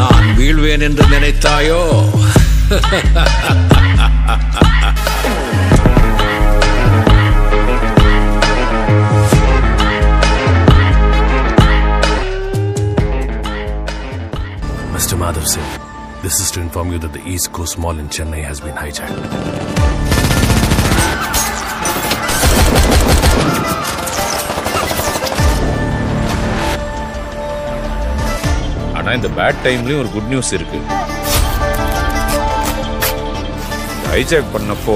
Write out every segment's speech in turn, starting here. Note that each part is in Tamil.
நான் வீழ்வேன் என்று நினைத்தாயோ Mr. Madhav Singh, this is to inform you that the East Coast Mall in Chennai has been hijacked. ஆனால் இந்த பேட் டைம்லேயும் ஒரு குட் நியூஸ் இருக்கு. ஹைஜாக் பண்ணப்போ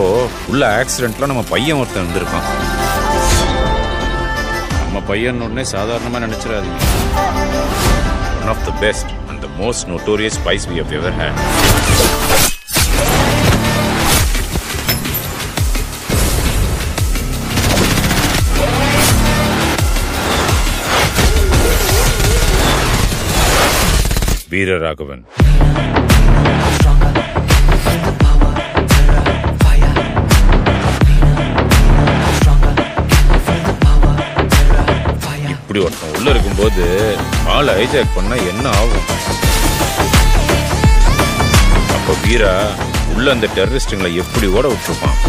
உள்ள ஆக்சிடெண்ட்டில் நம்ம பையன் ஒருத்தன் வந்திருக்கான் நம்ம பையன் உடனே சாதாரணமாக நினச்சிடாதீங்க. One of the best and the most notorious spies we have ever had Veeraraghavan. இப்படி ஒருத்தன் உள்ள இருக்கும்போது ஆள் ஹைஜாக் பண்ணா என்ன ஆகும்? அப்ப வீரா உள்ள அந்த டெரரிஸ்டுங்களை எப்படி ஓட விட்டுருப்பான்?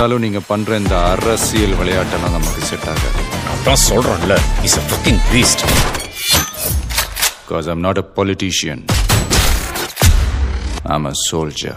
இருந்தாலும் நீங்க பண்ற இந்த அரசியல் விளையாட்டெல்லாம் நமக்கு செட் ஆகாது அதான் சொல்றேன்ல is a politician. I'm a soldier.